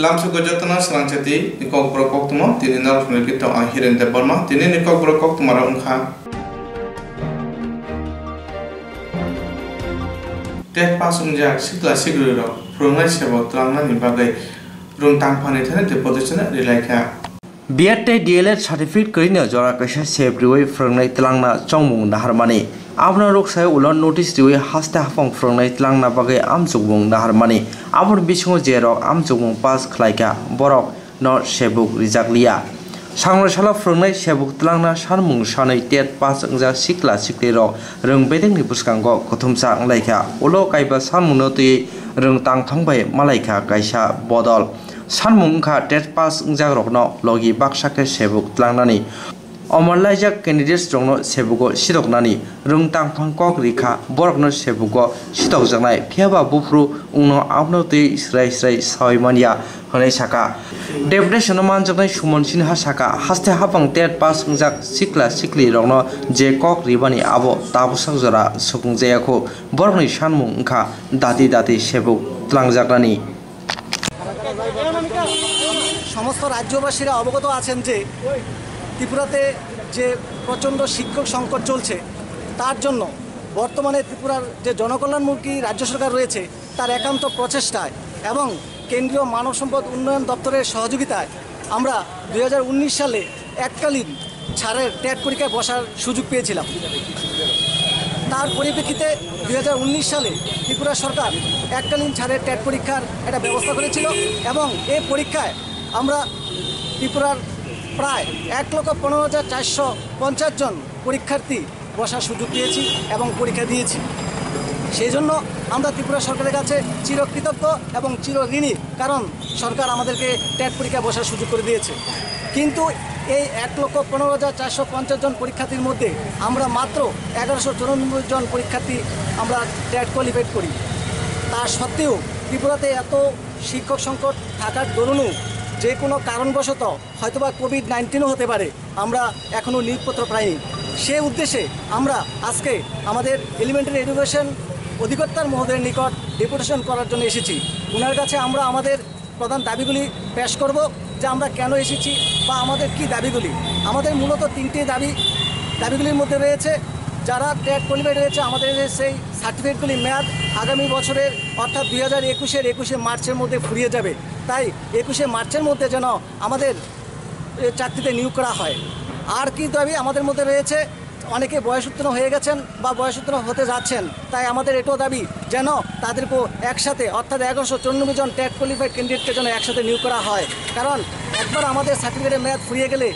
lamsu gojatana selangchati nikok brokok tumo tini nar phunel ang hiren de barma tini nikok brokok tumara ungkha tek pasung jak sikla sigru ro phungai sebo tlangna ni bagai rung tangphani thane te position rilaikha বিয়ারটে DElEd certificate করিনো জরা কাইসা সেভ রিওই ফ্রংনাই তলাংনা চংমুং নাহারমানি abna roksai ulo notice riwi haste hafang frongnai tlangna bagai amchukbung naharmani abor bisingo jerok amchukbung pass khlaika borok no sebuk rijakliya sangrasala frongnai sebuk tlangna sanmung sanai tet pass angja sikla sikli rok rong bedeng ni buskango kothumsa anglaika ulo kaiba sanmung no tui rong tangthong bai malaika kaisa bodol sanmung kha tet pass angjak rok candidates রংনো সেবুগো সিদকনানি রং তাংফাং কক রিখা বরকনো সেবুগো সিদকজানাই ফিয়াবা বুফ্রু উনো আপনো তুই স্রাই স্রাই সাইমানিয়া হনাই সাকা ডেপুটেশন মানজানাই সুমন সিনহা সাকা হাস্তে হাফাং টেট পাস সংজাক সিকলা সিকলি রংনো যে কক রিবানি আবো তাবুসাক জরা সুকুংজায়াখো বরকনি সানমুং ওংখা দাতি দাতি সেবুক ত্লাংজাকনানি সমস্ত রাজ্যবাসীরা অবগত আছেন যে ত্রিপুরাতে যে প্রচণ্ড শিক্ষক সংকট চলছে, তার জন্য বর্তমানে ত্রিপুরার যে জনকল্যাণমুখী রাজ্য সরকার রয়েছে, তার একান্ত প্রচেষ্টায় এবং কেন্দ্রীয় মানব সম্পদ উন্নয়ন দপ্তরের সহযোগিতায় আমরা দু হাজার উনিশ সালে এককালীন ছাড়ের ট্যাট পরীক্ষায় বসার সুযোগ পেয়েছিলাম। তার পরিপ্রেক্ষিতে দু হাজার উনিশ সালে ত্রিপুরা সরকার এককালীন ছাড়ের ট্যাট পরীক্ষার একটা ব্যবস্থা করেছিল এবং এই পরীক্ষায় আমরা ত্রিপুরার প্রায় এক লক্ষ পনেরো হাজার চারশো পঞ্চাশ জন পরীক্ষার্থী বসার সুযোগ পেয়েছি এবং পরীক্ষা দিয়েছি। সেই জন্য আমরা ত্রিপুরা সরকারের কাছে চিরকৃতজ্ঞ এবং চির ঋণী, কারণ সরকার আমাদেরকে ট্যাট পরীক্ষা বসার সুযোগ করে দিয়েছে। কিন্তু এই এক লক্ষ পনেরো হাজার চারশো পঞ্চাশ জন পরীক্ষার্থীর মধ্যে আমরা মাত্র এগারোশো চুরানব্বই জন পরীক্ষার্থী আমরা ট্যাট কোয়ালিফাইড করি। তা সত্ত্বেও ত্রিপুরাতে এত শিক্ষক সংকট থাকার দরুনও যে কোনো কারণবশত হয়তোবা কোভিড নাইন্টিনও হতে পারে। আমরা এখনও নিয়োগপত্র পাইনি। সে উদ্দেশ্যে আমরা আজকে আমাদের এলিমেন্টারি এডুকেশন অধিকর্তার মহোদয়ের নিকট ডেপুটেশন করার জন্য এসেছি। ওনার কাছে আমরা আমাদের প্রধান দাবিগুলি পেশ করব যে আমরা কেন এসেছি বা আমাদের কি দাবিগুলি। আমাদের মূলত তিনটি দাবি, দাবিগুলির মধ্যে রয়েছে, যারা ট্যাট কোয়ালিফাইড রয়েছে আমাদের সেই সার্টিফিকেটগুলি মেয়াদ আগামী বছরের অর্থাৎ দুই হাজার একুশের একুশে মার্চের মধ্যে ফুরিয়ে যাবে। তাই একুশে মার্চের মধ্যে যেন আমাদের চাকরিতে নিয়োগ করা হয়। আর কি দাবি আমাদের মধ্যে রয়েছে অনেকে বয়সোত্তীর্ণ হয়ে গেছেন বা বয়সোত্তীর্ণ হতে যাচ্ছেন। তাই আমাদের এটাও দাবি যেন তাদেরকেও একসাথে, অর্থাৎ এগারোশো চুরানব্বই জন ট্যাট কোয়ালিফাইড ক্যান্ডিডেটকে যেন একসাথে নিয়োগ করা হয়। কারণ একবার আমাদের সার্টিফিকেটের মেয়াদ ফুরিয়ে গেলে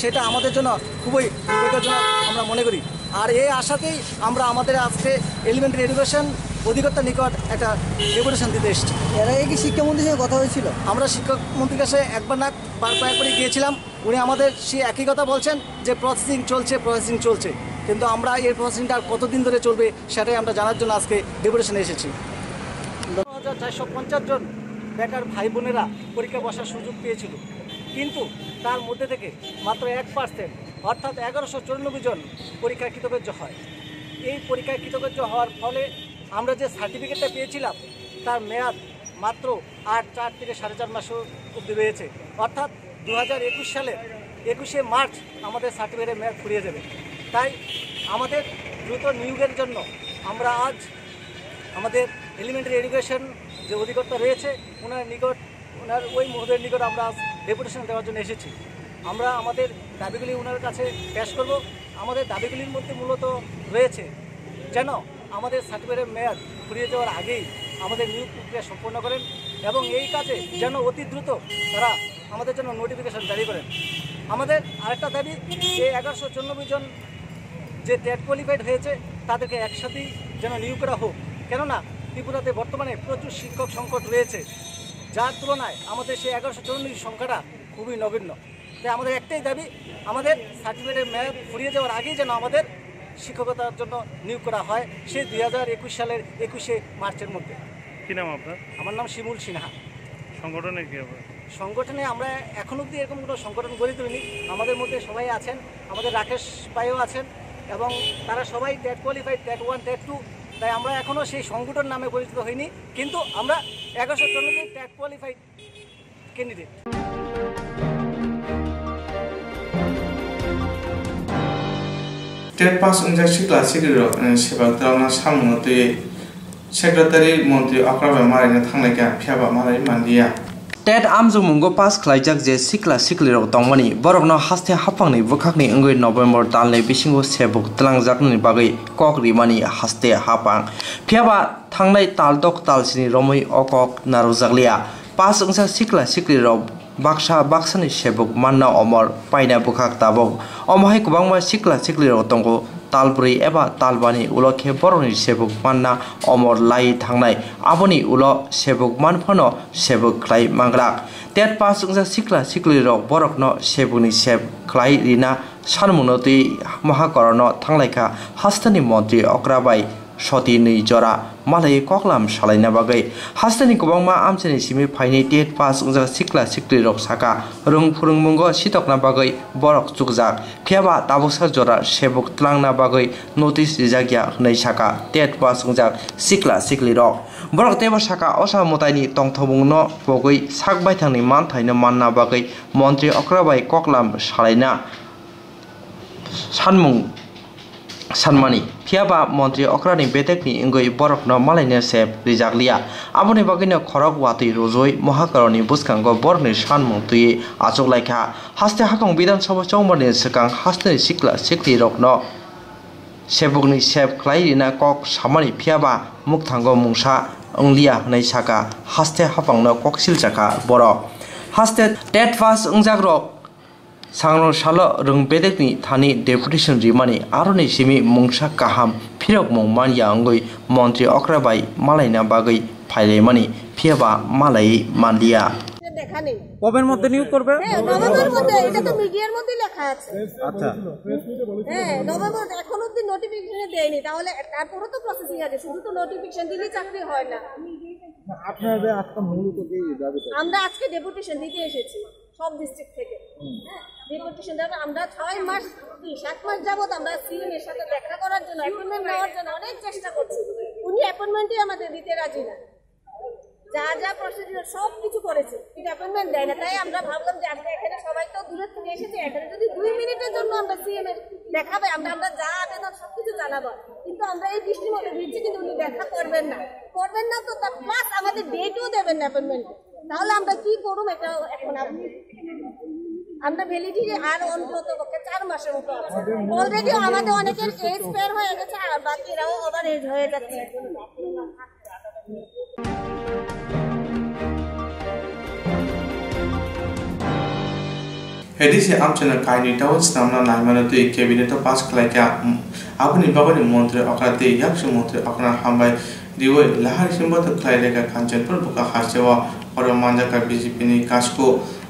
সেটা আমাদের জন্য খুবই দুর্ভাগ্যজনক আমরা মনে করি। আর এই আশাতেই আমরা আমাদের আজকে এলিমেন্টারি এডুকেশন অধিকর্তার নিকট একটা ডেপুটেশন দিতে এসেছি। এর আগে কি শিক্ষামন্ত্রীর সঙ্গে কথা হয়েছিল? আমরা শিক্ষকমন্ত্রীর কাছে একবার না বার কয়েকবারই গিয়েছিলাম। উনি আমাদের সে একই কথা বলছেন যে প্রসেসিং চলছে প্রসেসিং চলছে। কিন্তু আমরা এই প্রসেসিংটা কতদিন ধরে চলবে সেটাই আমরা জানার জন্য আজকে ডেপুটেশনে এসেছি। হাজার চারশো পঞ্চাশ জন বেকার ভাই বোনেরা পরীক্ষা বসার সুযোগ পেয়েছিল। কিন্তু তার মধ্যে থেকে মাত্র এক পার্সেন্ট অর্থাৎ এগারোশো চুরানব্বই জন পরীক্ষায় কৃতকার্য হয়। এই পরীক্ষায় কৃতকার্য হওয়ার ফলে আমরা যে সার্টিফিকেটটা পেয়েছিলাম, তার মেয়াদ মাত্র আট চার থেকে সাড়ে চার মাস অবধি রয়েছে। অর্থাৎ দু হাজার একুশ সালের একুশে মার্চ আমাদের সার্টিফিকেটের মেয়াদ ফুরিয়ে যাবে। তাই আমাদের দ্রুত নিয়োগের জন্য আমরা আজ আমাদের এলিমেন্টারি এডুকেশন যে অধিকর্তা রয়েছে, ওনার নিকট, ওনার ওই মহোদয়ের নিকট আমরা আজ ডেপুটেশন দেওয়ার জন্য এসেছি। আমরা আমাদের দাবিগুলি ওনার কাছে পেশ করব। আমাদের দাবিগুলির মধ্যে মূলত রয়েছে যেন আমাদের সার্টিফিকেটের মেয়াদ ফুরিয়ে যাওয়ার আগেই আমাদের নিয়োগ প্রক্রিয়া সম্পন্ন করেন এবং এই কাজে যেন অতি দ্রুত তারা আমাদের জন্য নোটিফিকেশন জারি করেন। আমাদের আরেকটা দাবি যে এগারোশো চুরানব্বই জন যে টেট কোয়ালিফাইড হয়েছে, তাদেরকে একসাথেই যেন নিয়োগ করা হোক। কেননা, ত্রিপুরাতে বর্তমানে প্রচুর শিক্ষক সংকট রয়েছে। যার তুলনায় আমাদের সেই এগারোশো চৌরানব্বই সংখ্যাটা খুবই নগণ্য। তাই আমাদের একটাই দাবি, আমাদের সার্টিফিকেটের মেয়াদ ফুরিয়ে যাওয়ার আগেই যেন আমাদের শিক্ষকতার জন্য নিয়োগ করা হয় সেই দুই হাজার একুশ সালের একুশে মার্চের মধ্যে। কি নাম আপনার? আমার নাম শিমুল সিনহা। সংগঠনে কি হবে সংগঠনে আমরা এখন অবধি এরকম কোনো সংগঠন গড়ে তুলিনি। আমাদের মধ্যে সবাই আছেন আমাদের রাকেশ পাইও আছেন এবং তারা সবাই TET qualified TET one TET two. তাই আমরা এখনও সেই সংগঠন নামে পরিচিত হইনি কিন্তু আমরা এগারোশো চল্লিশ ট্যাট কোয়ালিফাইড ক্যান্ডিডেট। 10% 자식과 시기로 시발들어나 상무한테 সেক্রেটারি মন্ত্রী অক্রাবে মারাইনে থাংলাইকে ফিয়াবা মারাই মানলিয়া टेट आमजुमुंगो पास खलाइजाक जे सिक्ला सिक्लिर तंगमनि बरगनो हास्ते हाफांनि बुखाकनि अंगै नभेम्बर दानले बिसिंगो सेबुक तलांजाकनि बागै ककरिमानि हास्ते हाफां फियाबा थांनाय तालदक तालसिनि रमै अकक नारुजागलिया पास ओंसा सिक्ला सिक्लिराव baksa baksani sebuk manna omor paina bwkhak tabok omahai kwbangma sikla siklirok tongo talbrui eba talbani ulo khe borokni sebuk manna omor lai thangnai aboni ulo sebuk manfano sebuk khlai mangrak tet pas ungsa sikla sikli rok borokno sebukni seb khlai rina sanmungno tui mahakorono thanglaika hastani mantri okrabai soti nei jora malai koklam salaina bagai hastani kubangma amchani simi phaini tet pas ungsa sikla sikli rok saka rung phurungmungo sitokna bagai borok chukjak phiaba tabuksa jora sebuk tlangna bagai notice rijagya hnai saka tet pas ungjak sikla sikli rok borok tebo saka osa motaini tongthobungno bogui sakbaithangni manthaino manna bagai mantri okrabai koklam salaina sanmani phiaba mantri okrani betekni ingoi borokno malaina sep rijaklia aboni bagino khorok watui rojoi mahakaroni buskango borokni sanmung tui achoklaikha haste hakong bidan sabha chongmani sakang haste sikla sikli rokno sebukni sep khlairina kok samani phiaba mukthango mungsa onglia hnai saka haste hapangno koksil jaka borok haste tet fas ungjagrok sangro salo rung bedekni thani deputation rimani aroni simi mungsa kaham phirok mongman yangoi মন্ত্রী অক্রাবাই মালাইনা বাগৈ ফাইলাইমানি ফিয়াবা মালাই নেই কবের মধ্যে নিয়োগ করবে? হ্যাঁ November মধ্যে এটা তো মিডিয়ার মধ্যেই লেখা আছে। আচ্ছা। হ্যাঁ নভেম্বর এখন অব্দি নোটিফিকেশন দেয়নি তাহলে তারপরে তো প্রসেসিং আছে শুধু তো নোটিফিকেশন দিলেই চাকরি হয় না। আপনাদের আজকে দাবি আমরা আজকে ডেপুটেশন দিতে এসেছি সব ডিস্ট্রিক্ট থেকে। হ্যাঁ ডেপুটেশন দেবো আমরা ছয় মাস সাত মাস যাবত আমরা সিএম এর সাথে দেখা করার জন্য অ্যাপয়েন্টমেন্ট নেওয়ার জন্য অনেক চেষ্টা করছি। উনি অ্যাপয়েন্টমেন্টই আমাদের দিতে রাজি না। যা যা প্রসিডিউর সব কিছু করেছে। কিন্তু অ্যাপয়েন্টমেন্ট দেয় না। তাই আমরা ভাবলাম যে আমরা এখানে সবাই তো দূরের থেকে এসেছি, এখানে যদি দুই মিনিটের জন্য আমরা সিএম এর দেখাবে, আমরা আমরা যা আবেদন, সবকিছু জানাব। কিন্তু আমরা এই বৃষ্টির মধ্যে দিচ্ছি, কিন্তু উনি দেখা করবেন না। করবেন না তো তার প্লাস আমাদের ডেটও দেবেন না অ্যাপয়েন্টমেন্ট তাহলে আমরা কি করুম এটা এখন? আপনি আমরা ভ্যালিডিটি আর অন্তত পক্ষে চার মাসের মতো আছে। অলরেডি আমাদের অনেকের এজ পেয়ার হয়ে গেছে আর বাকিরাও ওভার এজ হয়ে যাচ্ছে। হেদিসে আমচনা কাইনি টাউন স্নামনা নাইমানো তুই ক্যাবিনেট পাস খালাইকা আপনি বাবানি মন্ত্রী অকাতে ইয়াকসু মন্ত্রী অকনা হামবাই দিওই লাহার সিম্বত খাইলেকা কাঞ্চনপুর বুকা হাসেওয়া অর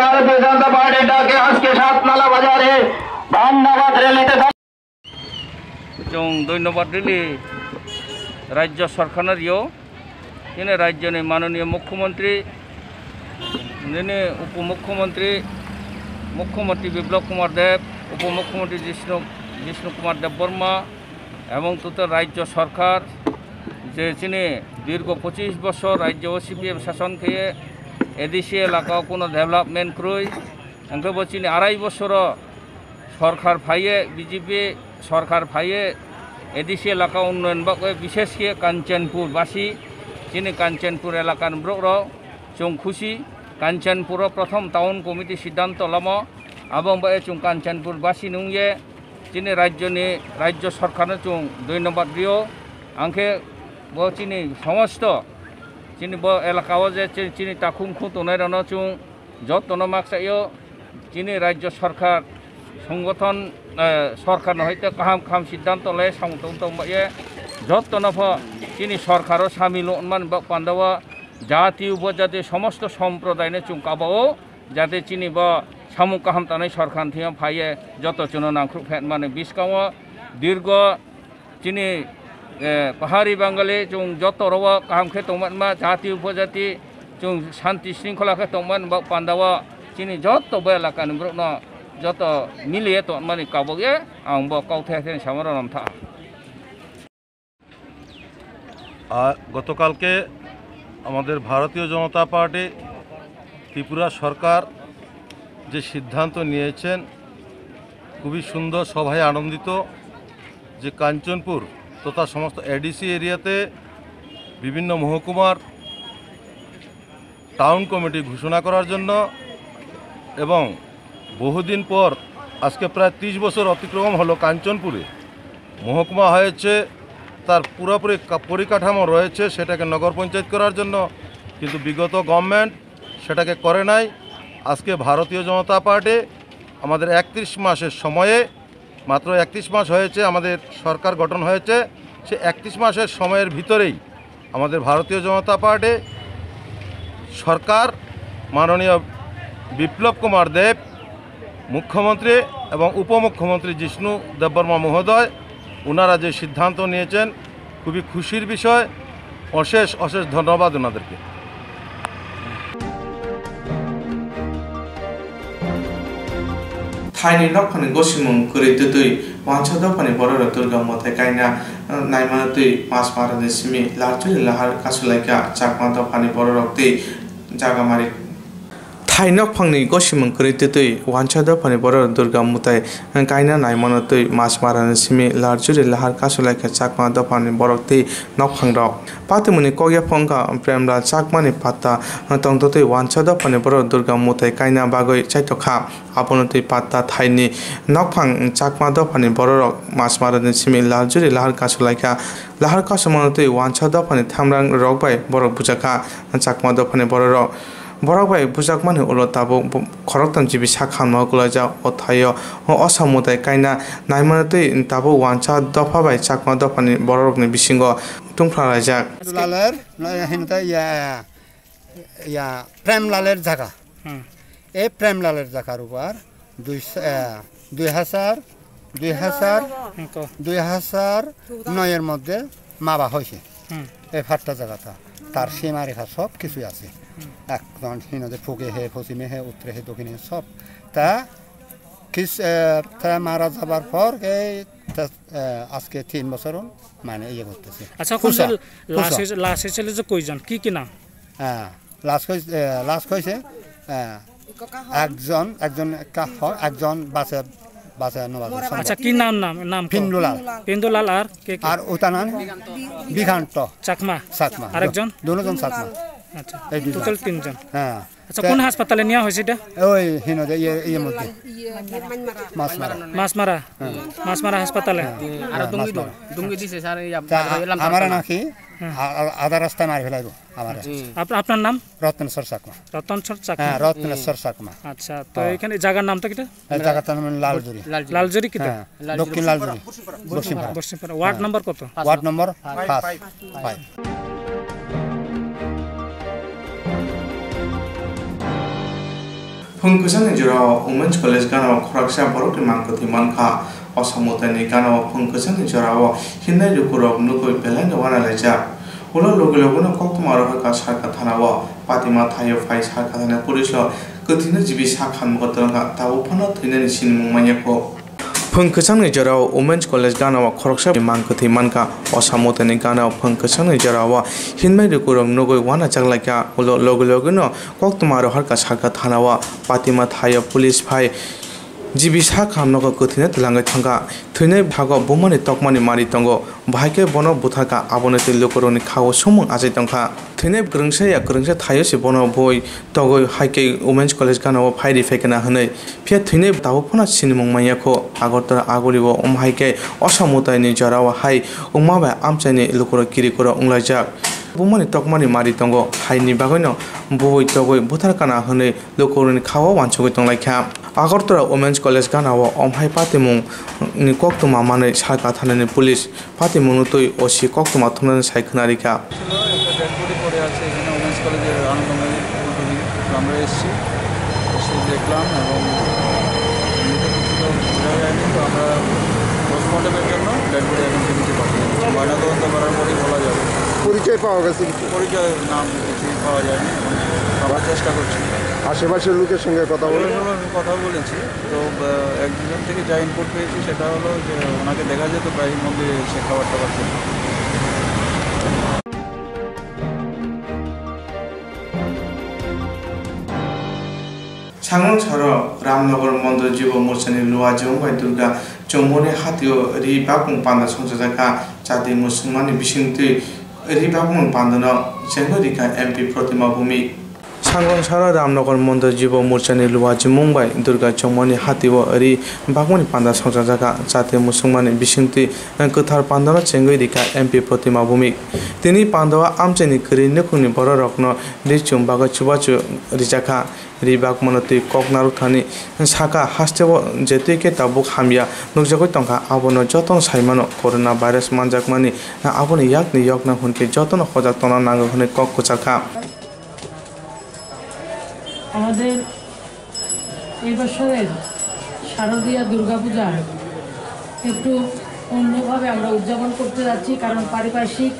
ভারতীয় জনতা পার্টির ডাকে আজকে সাতমালা বাজারে ধন্যবাদ রেলিতে ধন্যবাদ রেলি রাজ্য সরকারেরও তিনি রাজ্যের মাননীয় মুখ্যমন্ত্রী যিনি উপমুখ্যমন্ত্রী, মুখ্যমন্ত্রী বিপ্লব কুমার দেব, উপমুখ্যমন্ত্রী জিষ্ণু জিষ্ণু কুমার দেব বর্মা, এবং তো রাজ্য সরকার, যে যিনি দীর্ঘ পঁচিশ বছর রাজ্য ও সিপিএম শাসন খেয়ে এদেশি এলাকাও কোনো ডেভেলপমেন্ট করই। এঙ্কে চিনি আড়াই বছর সরকার ফাইয়ে, বিজেপি সরকার ফাইয়ে এদেশি এলাকা উন্নয়ন বাকে বিশেষ করে কাঞ্চনপুরবাসী, যিনি কাঞ্চনপুর এলাকার ব্রক চুং খুশি কাঞ্চনপুর প্রথম টাউন কমিটি সিদ্ধান্ত লম আবং বাই চুং কাঞ্চনপুরবাসী নুয়ে, যিনি রাজ্যনি রাজ্য সরকার চুং ধন্যবাদ দিও আংখে ব চিনি সমস্ত চিনি ব এলাকাও যে চি- চিনি তাকুম খু তনাই রন চুং যত্ন মাকসাইও যিনি রাজ্য সরকার সংগঠন সরকার হইতে কাহাম খাম সিদ্ধান্ত লয় সংতং তংবাইয়ে যত্ন ফ তিনি সরকারও সামিল অনুমান বা পান্ডবা জাতি উপজাতি সমস্ত সম্প্রদায় চুঙ্কাবাও যাতে চিনি বা সামুক কাহাম তানাই সরকার থিয়া ফাইয়ে যত চুনো নাংখ্রু ফেট মানে বিস্কাও দীর্ঘ চিনি পাহাড়ি বাঙালি जों যত রব কাহাম খে তংমান মা, জাতি উপজাতি जों শান্তি শৃঙ্খলা খে তংমান বা পান্দাওয়া চিনি যত বেলাকান ব্রক ন, যত মিলিয়ে তো মানে কাবগে আং ব সামর নামথা গতকালকে আমাদের ভারতীয় জনতা পার্টি, ত্রিপুরা সরকার যে সিদ্ধান্ত নিয়েছেন, খুবই সুন্দর সভায় আনন্দিত, যে কাঞ্চনপুর তথা সমস্ত এডিসি এরিয়াতে বিভিন্ন মহকুমার টাউন কমিটি ঘোষণা করার জন্য এবং বহুদিন পর আজকে প্রায় ত্রিশ বছর অতিক্রম হলো কাঞ্চনপুরে। মহকুমা হয়েছে, তার পুরোপুরি পরিকাঠামো রয়েছে, সেটাকে নগর পঞ্চায়েত করার জন্য, কিন্তু বিগত গভর্নমেন্ট সেটাকে করে নাই। আজকে ভারতীয় জনতা পার্টি আমাদের একত্রিশ মাসের সময়ে মাত্র একত্রিশ মাস হয়েছে আমাদের সরকার গঠন হয়েছে। সে একত্রিশ মাসের সময়ের ভিতরেই আমাদের ভারতীয় জনতা পার্টি, সরকার, মাননীয় বিপ্লব কুমার দেব, মুখ্যমন্ত্রী এবং উপমুখ্যমন্ত্রী জিষ্ণু দেববর্মা মহোদয় ওনারা যে সিদ্ধান্ত নিয়েছেন, খুবই খুশির বিষয়। অশেষ অশেষ ধন্যবাদ ওনাদেরকে। থাইনি নকফানি গসিমুং করে তুতুই ওয়ানছা দফানি বড় দুর্গা মতে কাইনা নাইমা তুই মাছ মারানি সিমি লাচুই লাহার কাসুলাইকা চাকমা দফানি বড় রক্তি জাগামারি থাইনক ফাংনি গসিমুং কুরি তুতুই ওয়ানছা দফানি বড় দুর্গা মুতাই কাইনা নাইমানা তুই মাস মারানি সিমি লাচুই লাহার কাসুলাইকা চাকমা দফানি বড়ক্তি নকফাং রক পাতিমুনি কগিয়া ফংকা প্রেমলা চাকমানি পাতা তংতো তুই ওয়ানছা দফানি বড় দুর্গা মুতাই কাইনা বাগৈ চাইতখা আপনো তুই পাত্তা থাইনি নকফাং চাকমা দফানি বড় রক মাস মারানি সিমি লাজুরি লাহার কাসুলাইকা লাহার কাসুমানো তুই ওয়ানছা দফানি থামরাং রক বাই বড় বুজাখা চাকমা দফানি বড় রক বড় বাই বুজাক মানে উলো তাবো খরকতাম জিবি সাখান মহকুলা যা অথায় অসামুদায় কাইনা নাইমানো তুই তাবো ওয়ানছা দফা বাই চাকমা দফানি বড় রকনি বিসিঙ্গ তুংফ্রা রাইজাক লালের ইয়া ইয়া প্রেমলালের জায়গা এই প্রেমলালের জায়গার উপর দুই দুই হাজার দুই হাজার দুই হাজার নয়ের মধ্যে মাবা হয়েছে এই ফাটটা জায়গাটা তার সীমা রেখা সব কিছুই আছে। একদম হিনদের ফুকে হে পশ্চিমে হে উত্তরে হে দক্ষিণে সব তা কিস তা মারা যাবার পর এই আজকে তিন বছর মানে ইয়ে করতেছে আচ্ছা লাশ হয়েছিল যে কইজন কি কি নাম হ্যাঁ হয়েছে লাস্ট হয়েছে হ্যাঁ, একজন একজন কা- একজন বাসে বাসে আচ্ছা কি নাম নাম নাম কও? পিন্ডুলাল পিন্দুলাল আর কে কে? আর বিঘান্ত চাকমা সাতমা আরেকজন দুজন সাতমা আচ্ছা টোটাল তিনজন হ্যাঁ আচ্ছা কোন হাসপাতালে নেওয়া হয়েছে এটা ওই হিনো যে ইয়ে মধ্যে মাছমারা মাছমারা মাছমারা হাসপাতালে আর ডুঙ্গি ডুঙ্গি দিছে স্যার আমার নাকি আধা রাস্তায় মারি ফেলাইব আমার আপনার নাম রতনেশ্বর চাকমা রতনেশ্বর চাকমা হ্যাঁ রতনেশ্বর চাকমা আচ্ছা তো এখানে জায়গার নামটা কিটা জায়গার নাম লালজুরি লালজুরি কিটা দক্ষিণ লালজুরি বসিমপাড়া বসিমপাড়া ওয়ার্ড নম্বর কত ওয়ার্ড নম্বর 5 ফংকুসন নিজরা উমেন্স কলেজ গান খরাকসা বরক মাংকতি মানখা অসমতানি গান ফংকুসন নিজরা হিন্দাই জুকুরব নুকুই বেলাই নওয়ানা লাইজা উল লগে লগন কক্তমা রহকা সারকা থানাব পাতিমা থাইও ফাই সারকা থানা পুলিশ কতিনো জিবি সাখান মগতরঙ্গা তাও ফনা থৈনানি সিনমুমাইয়াকো फंकसंग जराव वुमेन्स कॉलेज गानाव खरक्सा मान कथि मानका असमो तनि गानाव फंकसंग जराव हिनमे रिकुरम नगोय वाना चांगलाका उलो लोग लोगनो कोक तुमारो हरका साका थानावा पातिमा थायो पुलिस भाई jibi sa khamnoko kuthina tilanga thanga thuine bhago bomani tokmani mari tongo bhaike bono buthaka abone te lokoroni khawo somung ajai tongkha thuine grungsa ya grungsa thayo se bono boi togo haike women's college kana o phairi fekena hne phe thuine tawo phona sinimung maya kho agortara agoribo um haike osamutai ni jarawa hai umma ba amchaini lokoro kiri koro unglajak bomani tokmani mari tongo haini bagoino boi togoi buthar kana hne lokoroni khawo wanchogoi tonglaikha Agartala women's college গানাও অমহাই পাতিমুং ni koktuma mane sarka thanani police পাতিমুং তুই OC koktuma ছিল একটা পড়ে আছে এখানে women's কলেজের আনন্দময়ী আমরা এসেছি এসে দেখলাম এবং বোঝা যায়নি তো আমরা পোস্টমর্টমের জন্য ডেড বডি এখন টিভিতে পাঠিয়ে দিচ্ছি ময়নাতদন্ত করার পরেই বলা যাবে পরিচয় পাওয়া গেছে পরিচয় নাম কিছুই পাওয়া যায়নি। সবার চেষ্টা করছি। আশেপাশের লোকের সঙ্গে কথা বলে আমি কথা বলেছি। তো একজন থেকে যা ইনপুট পেয়েছি সেটা হলো যে ওনাকে দেখা যেত প্রায় মধ্যে সে খাবার টাবার ছাঙ্গল ছাড়াও রামনগর মন্দির জীব মোর্চানি লোয়া জম্বাই দুর্গা চম্বনি হাতিও রি বাপুং পান্দা সংসা জায়গা চাঁদি মুসলমানি বিশিন্তি রি বাপুং পান্দানো জেঙ্গরিকা এমপি প্রতিমা ভূমি সাংগন সারা রামনগর মন্দির জীব মোর্চানি লুয়াজি মুম্বাই, দুর্গা চৌমনি হাতিও রি বাকুনি পান্ডা সংসাজাকা জাতি মুসলমানি বিসিংতি গোথার পান্ডানো চেঙ্গরিকা এমপি প্রতিমা ভূমি। তিনি পান্ডাওয়া আমচেনি করি নকুনি বড় রত্ন রিচুম বাগা চুবাচু রিজাখা রিবাক মনতি ককনারু থানি সাকা হাস্তেব যেতুইকে তাবুক হামিয়া নুকজাগৈ টঙ্কা আবনো যতন সাইমানো, করোনা ভাইরাস মানজাকমানি আবনি ইয়াকনি ইয়কনা হুনকে যতন হজাক তনা নাঙ্গ হুনে কক কুচাকা আমাদের এই বছরের শারদীয়া দুর্গাপূজা একটু অন্যভাবে আমরা উদযাপন করতে যাচ্ছি, কারণ পারিপার্শ্বিক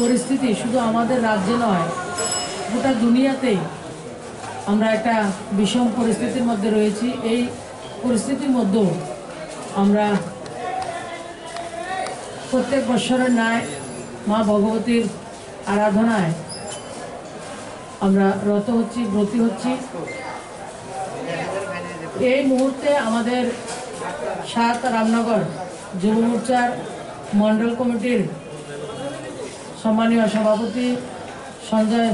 পরিস্থিতি শুধু আমাদের রাজ্যে নয়, গোটা দুনিয়াতে আমরা একটা বিষম পরিস্থিতির মধ্যে রয়েছি। এই পরিস্থিতির মধ্যেও আমরা প্রত্যেক বছরের ন্যায় মা ভগবতীর আরাধনায় আমরা রত হচ্ছি, ব্রতী হচ্ছি। এই মুহূর্তে আমাদের সাত রামনগর যুব মোর্চার মণ্ডল কমিটির সম্মানীয় সভাপতি সঞ্জয়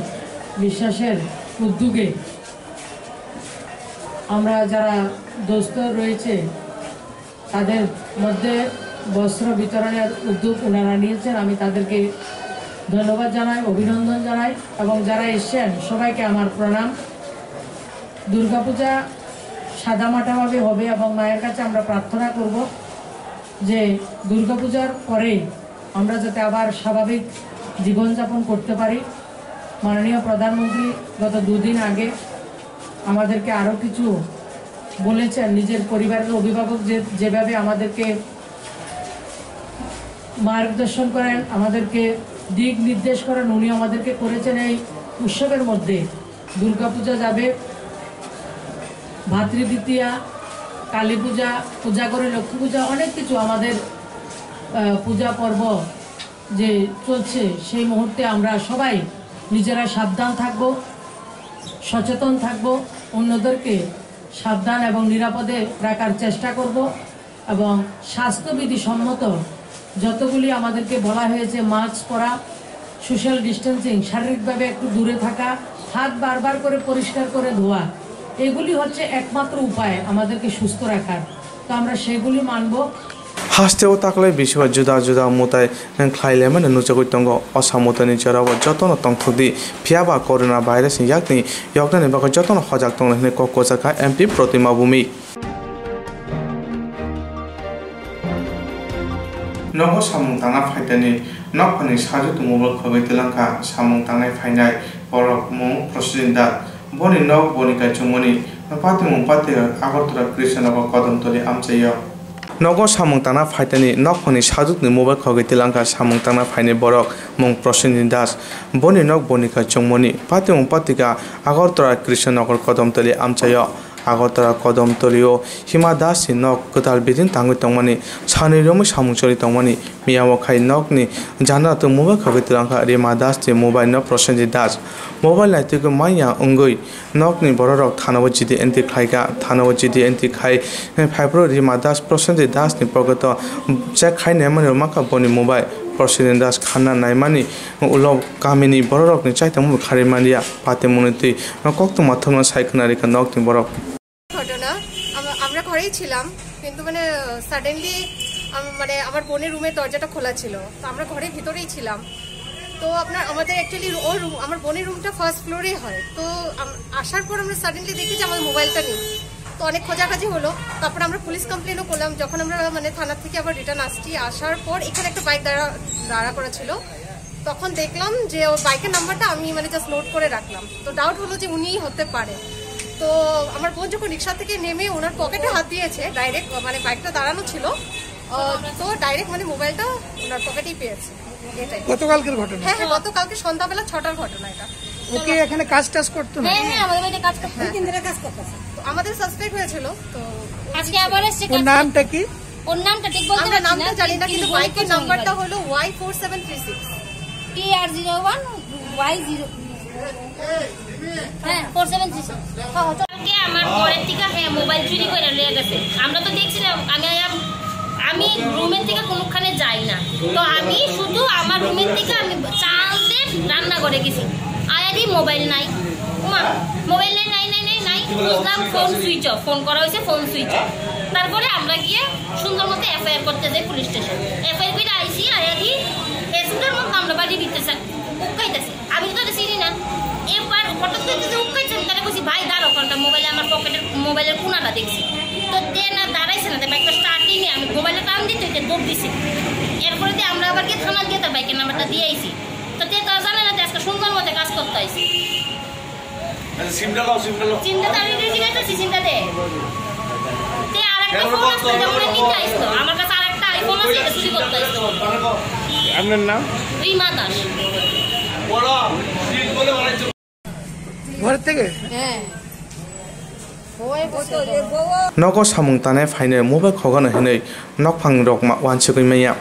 বিশ্বাসের উদ্যোগে আমরা যারা দোস্ত রয়েছে, তাদের মধ্যে বস্ত্র বিতরণের উদ্যোগ ওনারা নিয়েছেন। আমি তাদেরকে ধন্যবাদ জানাই, অভিনন্দন জানাই, এবং যারা এসছেন, সবাইকে আমার প্রণাম। দুর্গাপূজা সাদামাটাভাবে হবে এবং মায়ের কাছে আমরা প্রার্থনা করব যে দুর্গাপূজার পরে আমরা যাতে আবার স্বাভাবিক জীবনযাপন করতে পারি। মাননীয় প্রধানমন্ত্রী গত দুদিন আগে আমাদেরকে আরও কিছু বলেছেন, নিজের পরিবারের অভিভাবক যে, যেভাবে আমাদেরকে মার্গদর্শন করেন, আমাদেরকে দিক নির্দেশ করেন, উনি আমাদেরকে করেছেন এই উৎসবের মধ্যে। দুর্গাপূজা যাবে, ভাতৃদ্বিতীয়া কালী পূজা পূজা করে লক্ষ্মী পূজা, অনেক কিছু আমাদের পূজা পর্ব যে চলছে, সেই মুহূর্তে আমরা সবাই নিজেরা সাবধান থাকব, সচেতন থাকব, অন্যদেরকে সাবধান এবং নিরাপদে রাখার চেষ্টা করব এবং স্বাস্থ্যবিধি সম্মত যতগুলি আমাদেরকে বলা হয়েছে মাস্ক পরা সোশ্যাল ডিস্টেন্সিং শারীরিকভাবে একটু দূরে থাকা, হাত বারবার করে পরিষ্কার করে ধোয়া, এগুলি হচ্ছে একমাত্র উপায় আমাদেরকে সুস্থ রাখার। তো আমরা সেগুলি মানব। হাসতেও থাকলে বেশি বা জুদা জুদা মতায় খাইলে মানে নুচকুতঙ্গ অসামত নিজের যতন তংথদি ফিয়াবা করোনা ভাইরাস ইয়াকনি ইয়কনানি বাক যতন হজাক তং খায় এমপি প্রতিমা ভূমি। नगो सामुं तांना फाइटानि नकफानि साजु तुमुबो खबै तेलांका सामुं तांनाय फाइनाय बरक मु प्रसिदा बनि नग बनिका चुमनि पाते मु पाते आगरतरा कृष्णनगर कदमतलि आमचायो नग सामुं तांना फाइटानि नकफानि साजुकनि मोबाइल खगै तेलांका सामुं तांना फाइने बरक मुं प्रसिद्धि दास बनि नग बनिका चुमनि पाते मु पातिका आगरतरा कृष्णनगर আগরতলা কদমতলি ও হিমা দাস নক গদাল বিদিন তাঙ্গুই তংমানি সানিরম সামুচরি তংমানি মিয়ামখাই নকনি জানা তো মোবাইল খাবে তিরঙ্কা রেমা দাস তে মোবাইল ন প্রসেনজিৎ দাস মোবাইল লাইতিকে মাইয়া অঙ্গই নকনি বড় রক থানাবো জিদি এন্তি খাইগা থানাবো জিদি এন্তি খাই ফাইব্রো রিমা দাস প্রসেনজিৎ দাস নি প্রগত চেক খাই নেমানি মাকা বনি মোবাইল প্রেসিডেন্ট দাস খান্না নাইমানি উলব গামিনি বড় রকনি চাইতে মুখ খারিমানিয়া পাতে মনিতি কক্ত মাধ্যমে সাইখনারিকা নকনি বড় ঘটনা আম- আমরা ঘরেই ছিলাম কিন্তু মানে সাডেনলি মানে আমার বোনের রুমের দরজাটা খোলা ছিল তো আমরা ঘরের ভিতরেই ছিলাম তো আপনার আমাদের অ্যাকচুয়ালি ওর রুম আমার বোনের রুমটা ফার্স্ট ফ্লোরেই হয় তো আসার পর আমরা সাডেনলি দেখি যে আমার মোবাইলটা নেই তো অনেক খোঁজাখাজি হলো। তারপর আমরা পুলিশ কমপ্লেনও করলাম। যখন আমরা মানে থানা থেকে আবার রিটার্ন আসছি আসার পর এখানে একটা বাইক দাঁড়া দাঁড়া করা ছিল তখন দেখলাম যে ওর বাইকের নাম্বারটা আমি মানে জাস্ট নোট করে রাখলাম। তো ডাউট হলো যে উনিই হতে পারে। তো আমার বোন যখন রিক্সা থেকে নেমে ওনার পকেটে হাত দিয়েছে ডাইরেক্ট মানে বাইকটা দাঁড়ানো ছিল তো ডাইরেক্ট মানে মোবাইলটা ওনার পকেটেই পেয়েছে। এটাই। গতকালকের ঘটনা? হ্যাঁ হ্যাঁ গতকালকে সন্ধ্যাবেলা ছটার ঘটনা এটা। ওকে এখানে কাজ টাজ করতো না? হ্যাঁ হ্যাঁ আমাদের কাজ করতে। হ্যাঁ। তিন দিনের কাজ করতেছে। তো আমাদের সাসপেক্ট হয়েছিল তো আজকে আবার এসছে ওর নামটা কি? ওর নামটা ঠিক বলতে আমরা পারছি নামটা জানি না কিন্তু বাইকের নাম্বারটা হলো Y four seven three six T R zero one Y zero হ্যাঁ ফোর সেভেন থ্রি কালকে আমার ঘরের থেকে হ্যাঁ মোবাইল চুরি করে নিয়ে গেছে। আমরা তো দেখছিলাম আমি রুমের থেকে কোনোখানে যাই না। তো আমি শুধু আমার রুমের থেকে আমি চাল দিয়ে রান্না করে গেছি আয়ারই মোবাইল নাই। মোবাইল নাই নাই নাই নাই নাই বুঝলাম ফোন সুইচ অফ ফোন করা হয়েছে ফোন সুইচ অফ তারপরে আমরা গিয়ে সুন্দর মতো এফআইআর করতে যাই পুলিশ স্টেশন এফআইআর করে আইসি আয়াদি এসুদের মতো আমরা বাড়ি দিতেছে উকাইতেছে আমি তো চিনি না। এবার হঠাৎ করে যে উকাইছেন তাহলে বলছি ভাই দাঁড়াও কারণটা মোবাইলে আমার পকেটের মোবাইলের কোনাটা দেখছি। তো দে না দাঁড়াইছে না বাইকটা স্টার্টিং এ আমি মোবাইলে টান দিতে দিতে দৌড় দিছি। এরপরে দিয়ে আমরা আবার গিয়ে থানা গিয়ে তার বাইকের নাম্বারটা দিয়ে আইছি। তো তে তারা জানে না যে আজকে সুন্দর মতো কাজ করতে আইছি। চিন্তা তো আমি কিছু গেছি চিন্তা দে তে আরেকটা ফোন আসতো যেমন নিতে আইসতো আমার কাছে আরেকটা আইফোন আছে এটা চুরি করতে আইসতো আপনার নাম রিমা দাস ঘর থেকে হ্যাঁ নগ tanai fainai mobile khogano hinui nokphang rok ma wansugui maya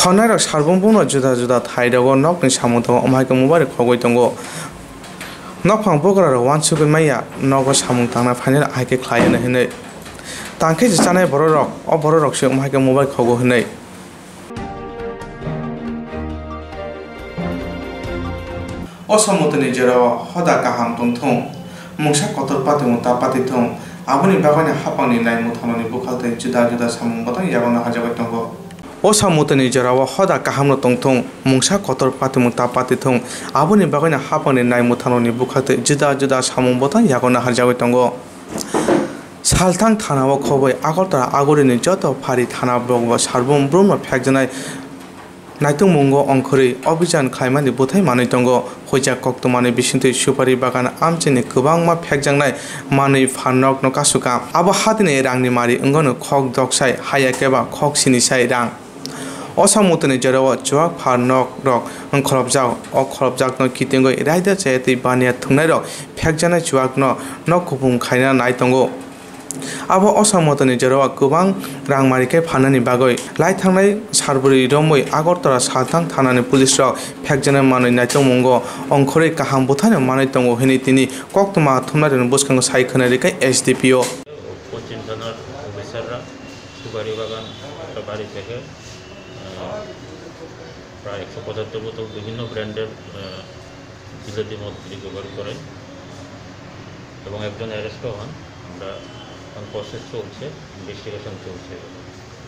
khonai rok sarbongbono juda juda thai rogo nokni samung tongo omhaike mobile khogoi নফং বগরার ওয়ান সুগুন মাইয়া নগ সামুং তাংনা ফাইনাল হাইকে খ্লাইনো হিনৈ তাংখে জিসানাই বড় রক অ বড় রক সে হাইকে মোবাইল খগো হিনৈ অসমতনি জেরাও হদা কাহাম তংথং মংসা কতর পাতে মতা পাতে থং আবনি বাগানে হাপাংনি নাই মুথাননি বুখালতে জুদা জুদা সামুং বতং ইয়াগনা হাজাবাই তঙ্গ osa mutani jarawa hoda kahamno tongthong mungsa kotor patimung ta patithung aboni bagina hapani nai muthanoni bukhate juda juda samung botan yagona harjagoi tongo সালথাং থানাও খবর আগরতলা আগরিনি যত ফারি থানা বগ সার্বম ব্রহ্ম ফ্যাকজনায় নাইতং মঙ্গ অঙ্করে অভিযান খাইমানি বোথাই মানৈতঙ্গ হইজা কক্তমানে বিশিন্তে সুপারি বাগান আমচেনে গোবাং মা ফ্যাকজাংনাই মাनै ফানরগ্ন কাসুকা আবো হাতিনে রাংনি মারি অঙ্গন খক দকসাই হায়া কেবা খক সিনিসাই রাং osamutani jarawa chuak phar nok rok ang koropjak o koropjak no kitengo i raida che ti bania thungnai rok phek jana chuak no nok kupung k a i n a nai tongo. Abo osamutane jara wa অসমতনি জেরোয়া গোবাং রাংমারিকে ফানানি বাগৈ লাই থাংনাই সারবুরি রমৈ আগরতলা সাতাং থানানি police রক ফেকজেনে মানু নাইতমঙ্গ অংখরে কাহাম বুথানে মানাইতঙ্গ হিনি তিনি কক্তমা থুমনারেন বুসকাঙ্গ সাইখনে রেখে এসডিপিও পঁচাত্তর বোতল বিভিন্ন ব্র্যান্ডের বিলেতি মদ ব্যবহার করেন। এবং একজন অ্যারেস্টও হন। আমরা এখন প্রসেস চলছে ইনভেস্টিগেশন চলছে।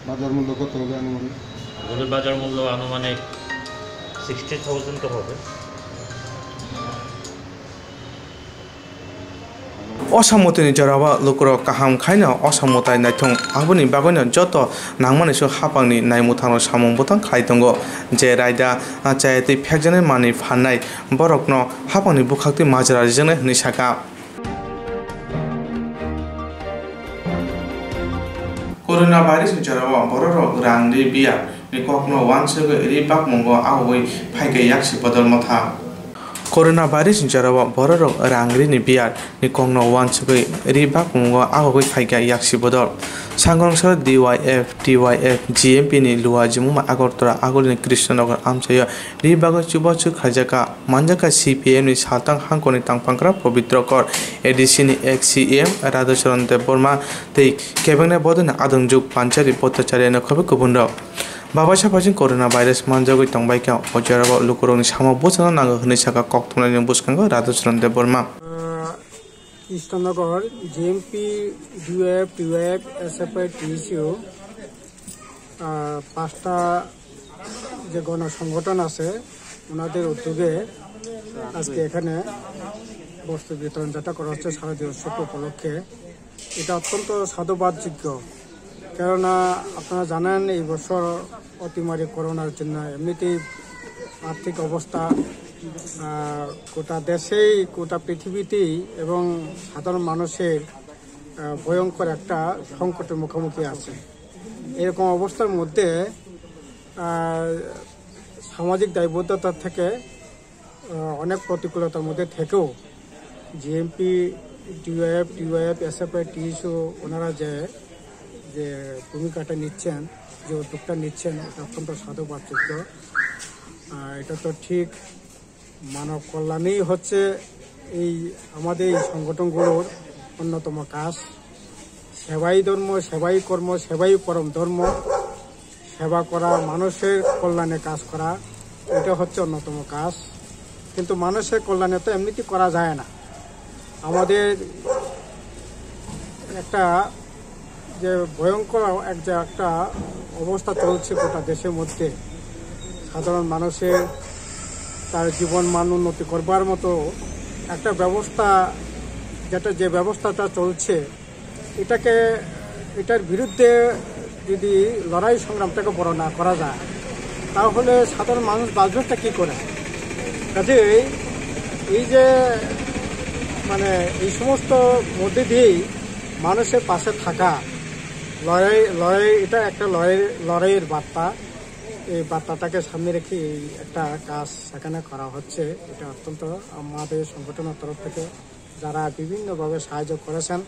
বাজার মূল্য কত হবে আনুমানিক? এগুলোর বাজার মূল্য আনুমানিক সিক্সটি থাউজেন্ড তো হবে। অসামতনি জরাবা লুকর কাহাম খাইনা, অসামতাই নাইথং। আবনি বাগৈনা যত নাংমানিসু হাপাংনি নাইমুথানো সামং বুতাং খাইতঙ্গ যে রায়দা চাইতে ফেকজানে মানি ফাননাই বরকন হাপাংনি বুখাক্তি মাজরারিজনে হনি সাকা করোনা ভাইরাস জরাবা বড় রাংরি বিয়া ni kokno wansego ri bak mongo agoi phaike yaksi bodol corona virus জরাবা বড় রাংরি ni biar ni kokno wansego ri bak mongo agoi phaike yaksi bodol. সাংগংসর ডিওয়াইএফ ডিওয়াইএফ জিএমপি ni লুয়া জিমুমা আগরতলা আগরনি কৃষ্ণনগর আমচায় রি বাগো চুবচু খাজাকা মানজাকা সিপিএম ni সাতাং হাঙ্কনি তাংপাংকরা পবিত্রকর এডিসিনি এক সিএম রাধাচরণ দেব বর্মা বাবা সাফাজিন করোনা ভাইরাস মানজাগৈ তংবাইকা অজারাবা লুকুরংনি সামো বোচানো নাঙ্গো হनै সাকা কক্তমনানি বুসকাঙ্গ Radhacharan Deb Barma Krishnanagar GMP DUF TUF SFI TCO পাঁচটা যে গণ সংগঠন আছে ওনাদের উদ্যোগে আজকে এখানে বস্তু বিতরণ যেটা করা হচ্ছে শারদীয় উৎসব উপলক্ষে এটা অত্যন্ত সাধুবাদযোগ্য কেননা আপনারা জানেন, এই বছর অতিমারি করোনার জন্য এমনিতেই আর্থিক অবস্থা গোটা দেশেই, গোটা পৃথিবীতেই এবং সাধারণ মানুষের ভয়ঙ্কর একটা সংকটের মুখোমুখি আছে। এরকম অবস্থার মধ্যে সামাজিক দায়বদ্ধতা থেকে অনেক প্রতিকূলতার মধ্যে থেকেও GMP DOF DOF SFI TSO ওনারা যে যে ভূমিকাটা নিচ্ছেন যে উদ্যোগটা নিচ্ছেন এটা অত্যন্ত আহ, এটা তো ঠিক মানব কল্যাণেই হচ্ছে এই আমাদের এই সংগঠনগুলোর অন্যতম কাজ। সেবাই ধর্ম সেবাই কর্ম সেবাই পরম ধর্ম সেবা করা মানুষের কল্যাণে কাজ করা এটা হচ্ছে অন্যতম কাজ। কিন্তু মানুষের কল্যাণে তো এমনিতে করা যায় না। আমাদের একটা যে ভয়ঙ্কর এক যে একটা অবস্থা চলছে গোটা দেশের মধ্যে। সাধারণ মানুষের তার জীবন মান উন্নতি করবার মতো একটা ব্যবস্থা, যেটা যে ব্যবস্থাটা চলছে, এটাকে, এটার বিরুদ্ধে যদি লড়াই সংগ্রামটাকে বড় না করা যায়, তাহলে সাধারণ মানুষ বাঁচবেটা কী করে? কাজেই এই যে মানে এই সমস্ত মধ্যে দিয়েই মানুষের পাশে থাকা লড়াই লড়াই, এটা একটা লড়াই লড়াইয়ের বার্তা। এই বার্তাটাকে সামনে রেখে এই একটা কাজ সেখানে করা হচ্ছে। এটা অত্যন্ত আমাদের সংগঠনের তরফ থেকে যারা বিভিন্নভাবে সাহায্য করেছেন,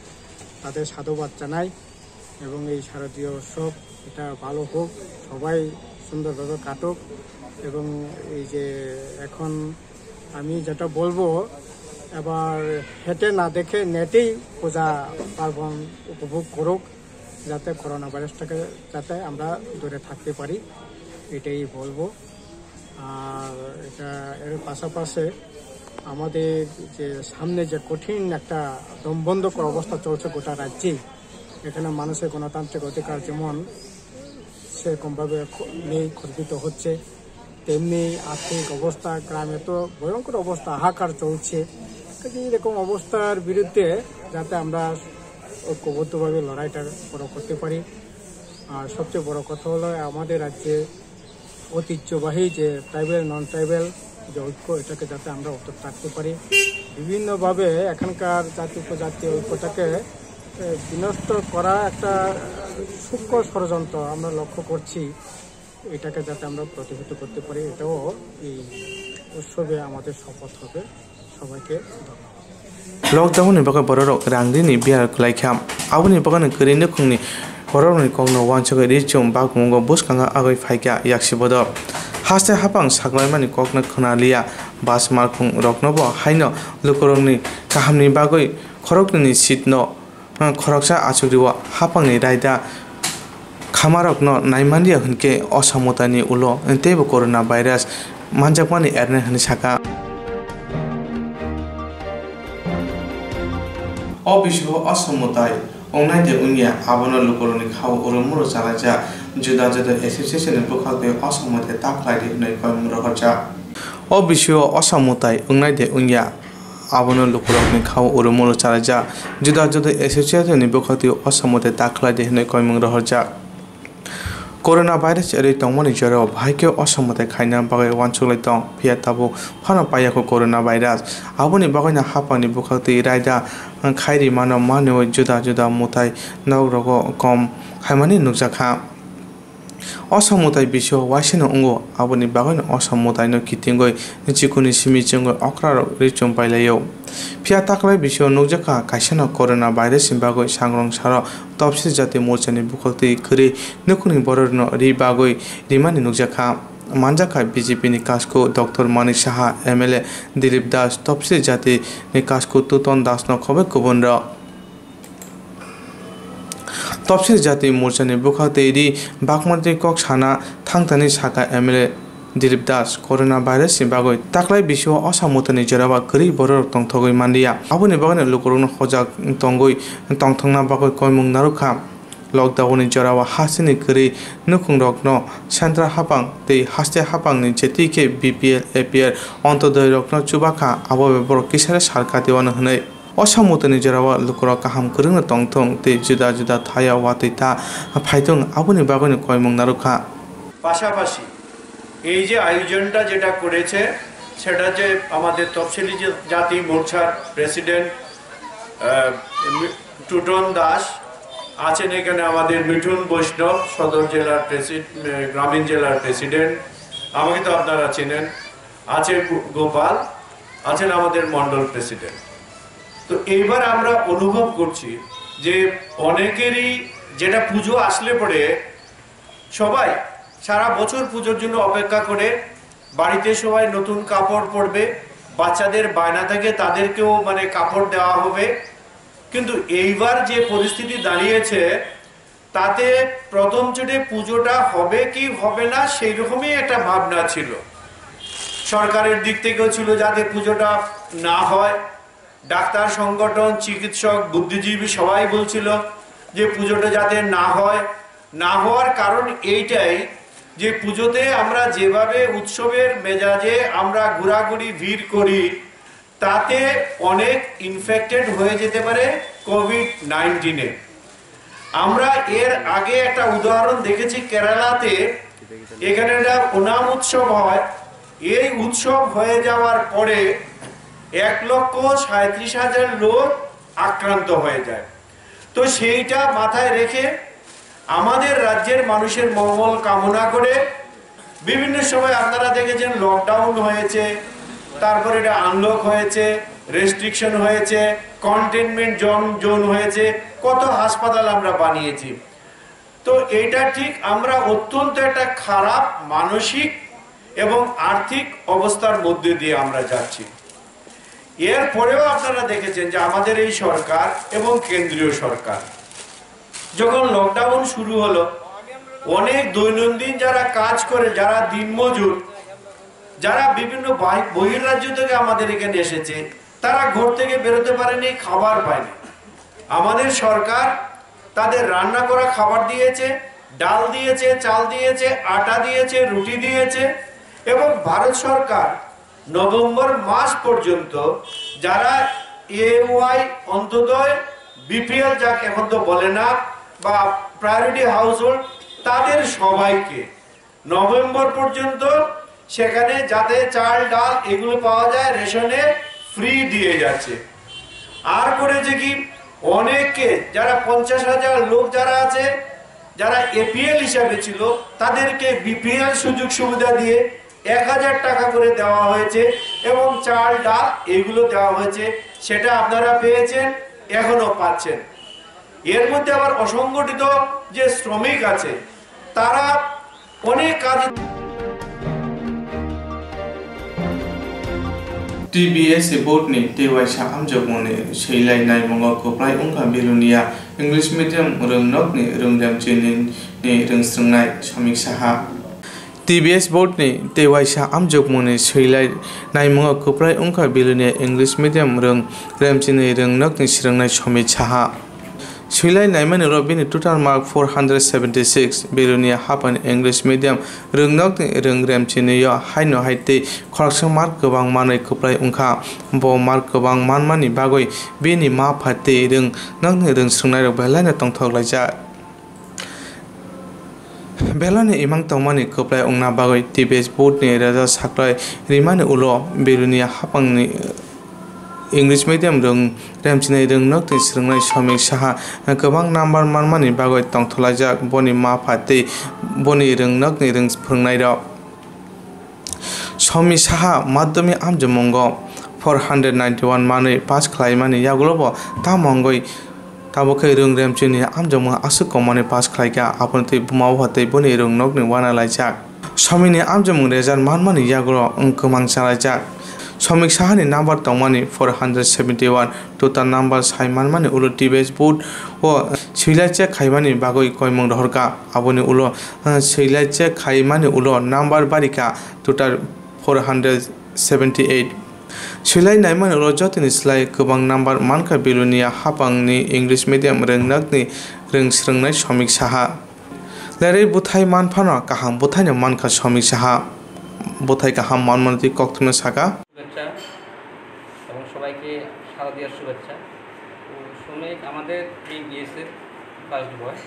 তাদের সাধুবাদ জানাই এবং এই শারদীয় উৎসব এটা ভালো হোক, সবাই সুন্দরভাবে কাটুক এবং এই যে এখন আমি যেটা বলব, এবার হেঁটে না দেখে নেটেই পূজা পার্বণ উপভোগ করুক। যাতে করোনা ভাইরাসটাকে যাতে আমরা দূরে থাকতে পারি, এটাই বলব। আর এটা এর পাশাপাশি আমাদের যে সামনে যে কঠিন একটা দমবন্ধকর অবস্থা চলছে গোটা রাজ্যে এখানে মানুষের গণতান্ত্রিক অধিকার যেমন সেরকমভাবে নেই, খর্বিত হচ্ছে, তেমনি আর্থিক অবস্থা, গ্রামে তো ভয়ঙ্কর অবস্থা, হাহাকার চলছে। এরকম অবস্থার বিরুদ্ধে যাতে আমরা ঐক্যবদ্ধভাবে লড়াইটা বড় করতে পারি। আর সবচেয়ে বড় কথা হলো, আমাদের রাজ্যে ঐতিহ্যবাহী যে ট্রাইবেল নন ট্রাইবেল যে ঐক্য, এটাকে যাতে আমরা অটুট রাখতে পারি। বিভিন্নভাবে এখানকার জাতি, উপজাতি ঐক্যটাকে বিনষ্ট করা একটা সূক্ষ্ম ষড়যন্ত্র আমরা লক্ষ্য করছি। এটাকে যাতে আমরা প্রতিহত করতে পারি, এটাও এই উৎসবে আমাদের শপথ হবে। সবাইকে ধন্যবাদ। lockdown ni bagai borok rangri ni biar khlaikha aboni bagan kri nukhungni borok ni kongno wanchagai ri chum bagmungo buskanga agai phaikya yaksibodo haste hapang saklaimani kokna khnalia bas markhung roknobo haino lukorongni kahamni bagoi khorokni sitno khoroksa achukriwa hapangni raida খামারকনো নাইমানিয়া হনকে অসমতানি উলো তেবো corona virus মানজাকমানি এরনে হনি সাকা অবিশ্ব অসমতায় অনাইতে উনিয়া আবনা লুকরনি খাও ওরমুরো চালাজা জুদা জুদা এসোসিয়েশনের বখালতে অসমতে তাকলাইতে হনাই কয়মুর হরজা অবিশ্ব অসমতায় উনাইতে উনিয়া আবনা লুকরনি খাও ওরমুরো চালাজা জুদা জুদা এসোসিয়েশনের বখালতে অসমতে তাকলাইতে হনাই কয়মুর হরজা করোনা ভাইরাস এरै tongmani jero bhaike অসমতে খাইনা বাগে ওয়ানচুলাই tong phia tabu phana payako corona virus. aboni bagona hapani bukhati raida khairi mano mano juda juda mutai nagrogo kom khaimani nukjakha অসমতাই বিশ্ব ওয়াসিনো অঙ্গ আবনি বাগান অসমতাইনো কিতিঙ্গই চিকুনি সিমি চিঙ্গই অক্রার রিচুম পাইলাইও ফিয়া তাকলাই বিশ্ব নুকজাকা কাইসানো করোনা ভাইরাস বাগৈ সাংরং সার তপসি জাতি মোর্চানি বুকলতি খরি নুকুনি বরনো রি বাগৈ রিমানি নুকজাকা বিজেপিনি কাজকো ডক্টর মানিক সাহা, এমএলএ দিলীপ দাস তপসি জাতি নি কাজকো তুতন দাস ন খবে কুবন তফসিল জাতি মোর্চানি বুখাতেরি বাগমান্ত্রি কক সানা থাংতানি সাকা MLA Dilip Das, corona virus বাগৈ তাকলাই বিশ্ব অসামতনি জেরাবা গরি বড় টংথগৈ মান্দিয়া আবনি বাগানে লুকরুন হজাক টংগৈ টংথংনা বাগৈ কয়মুং নারুখা। লকডাউননি জরাwa হাসিনি গরি নুকুং রকন সেন্ট্রা হাপাং তৈ হাসতে হাপাংনি যেতিকে বিপিএল এপিএল অন্তদয় রকন চুবাখা আববে বড় কিসারে সারকা দেওয়ানো হनै অসামতনি জেরাwa লুকরা কাহাম করুন টংথং তৈ জুদা জুদা থায়া ওয়াতৈতা ফাইথং আবনি বাগনি কয়মুং নারুখা পাশাপাশি এই যে আয়োজনটা যেটা করেছে সেটা যে আমাদের তফসিলি জাতি মোর্চার প্রেসিডেন্ট টুটন দাস আছেন এখানে আমাদের মিঠুন বৈষ্ণব, সদর জেলার গ্রামীণ জেলার প্রেসিডেন্ট। আমাকে তো আপনারা চেনেন। আছে গোপাল, আছেন আমাদের মন্ডল প্রেসিডেন্ট। তো এইবার আমরা অনুভব করছি যে অনেকেরই যেটা পুজো আসলে পরে সবাই সারা বছর পুজোর জন্য অপেক্ষা করে, বাড়িতে সবাই নতুন কাপড় পরবে, বাচ্চাদের বায়না থেকে তাদেরকেও মানে কাপড় দেওয়া হবে। কিন্তু এইবার যে পরিস্থিতি দাঁড়িয়েছে, তাতে প্রথম চোটে পুজোটা হবে কি হবে না সেই রকমই একটা ভাবনা ছিল। সরকারের দিক থেকেও ছিল যাতে পুজোটা না হয়। ডাক্তার, সংগঠন, চিকিৎসক, বুদ্ধিজীবী সবাই বলছিল যে পুজোটা যাতে না হয়। না হওয়ার কারণ এইটাই যে পুজোতে আমরা যেভাবে উৎসবের মেজাজে আমরা ঘোরাঘুরি ভিড় করি তাতে অনেক ইনফেক্টেড হয়ে যেতে পারে কোভিড নাইন্টিনে আমরা এর আগে একটা উদাহরণ দেখেছি কেরালাতে। এখানে একটা ওনাম উৎসব হয়। এই উৎসব হয়ে যাওয়ার পরে এক লক্ষ সাঁত্রিশ হাজার লোক আক্রান্ত হয়ে যায়। তো সেইটা মাথায় রেখে আমাদের রাজ্যের মানুষের মঙ্গল কামনা করে বিভিন্ন সময় আপনারা দেখেছেন লকডাউন হয়েছে। তারপরে এটা আনলক হয়েছে রেস্ট্রিকশন হয়েছে কন্টেনমেন্ট জোন জোন হয়েছে, কত হাসপাতাল আমরা বানিয়েছি। তো এটা ঠিক আমরা অত্যন্ত একটা খারাপ মানসিক এবং আর্থিক অবস্থার মধ্যে দিয়ে আমরা যাচ্ছি। এর পরেও আপনারা দেখেছেন যে আমাদের এই সরকার এবং কেন্দ্রীয় সরকার, যখন লকডাউন শুরু হলো, অনেক দৈনন্দিন যারা কাজ করে, যারা দিনমজুর যারা বিভিন্ন বাহি- বহির্রাজ্য থেকে আমাদের এখানে এসেছে, তারা ঘর থেকে বেরোতে পারেনি, খাবার পায়নি। আমাদের সরকার তাদের রান্না করা খাবার দিয়েছে, ডাল দিয়েছে, চাল দিয়েছে, আটা দিয়েছে, রুটি দিয়েছে এবং ভারত সরকার নভেম্বর মাস পর্যন্ত যারা এ ওয়াই অন্তদয় বিপিএল যাকে এখন তো বলে না, বা প্রায়োরিটি হাউস তাদের সবাইকে নভেম্বর পর্যন্ত সেখানে যাতে চাল, ডাল এগুলো পাওয়া যায়, রেশনে ফ্রি দিয়ে যাচ্ছে। আর করেছে কি? অনেককে, যারা পঞ্চাশ হাজার লোক যারা আছে, যারা এপিএল হিসাবে ছিল, তাদেরকে বিপিএল সুযোগ সুবিধা দিয়ে এক হাজার টাকা করে দেওয়া হয়েছে এবং চাল, ডাল এগুলো দেওয়া হয়েছে। সেটা আপনারা পেয়েছেন এখনও পাচ্ছেন। এর মধ্যে আবার অসংগঠিত যে শ্রমিক আছে, তারা অনেক কাজ TBS boardni tewaisa amjokmone seilai nai mongo koplai ungka belunia English medium röngnok ni röngjam chinin ni röngsröngnai samik saha TBS boardni tewaisa amjokmone seilai nai mongo koplai ungka belunia English medium rung ramchini röngnok ni sröngnai samik saha Shilai Naiman Robin Tutar Mark 476 Belunia Hapan English Medium Rungnok Rungrem Chiniyo Haino Haiti Korksang Mark Gabang Manai Kuprai Unka Bo Mark Gabang Manmani Bagoi Bini Ma Pati Rung Nok Rung Sungai Belana Tong Thok Laja বেলনে ইমাং তংমানি কোপ্লাই অংনা বাগৈ টিবেস বুটনি রাজা সাকলাই রিমানি উলো বেলুনিয়া হাপাংনি English medium रों रेमचिनाय रोंनक tei srwngnai samik saha kwbang number manmani bagoi tongtholaijak boni mafa tei boni roंनक ni roं phungnai rok somi saha madhyami amjomongo 491 manui pass khlaimani yagulobo tamongoi tabo khai rung remchini amjomong asuk komani pass khlaika apon tei bumao hatei boni roंनक ni wana laijak somini amjomong result manmani yagulo ongkmang chalaijak Samik সাহানি number তংমানি four hundred seventy one total number Saiman মানে উলো টিবেস বুট ও সৈলাইচে খাইমানি বাগৈ কয়মং রহরকা আবনি উলো সৈলাইচে খাইমানি উলো number বারিকা total four hundred seventy eight সেলাই নাইমান রজতনি সেলাই गोबां নাম্বার মানকা বিলুনিয়া হাপাংনি ইংলিশ মিডিয়াম রংনাকনি রংস্রংনাই সমিক সাহা লেরে বুথাই মানফানা কাহাম বুথাইনে মানকা সমিক সাহা বুথাই কাহাম মানমানতি কক্তমে সাকা শুভেচ্ছা এবং সবাইকে সারা দেওয়ার শুভেচ্ছা। তো শ্রমিক আমাদের এই বিএসএফ ফার্স্ট বয়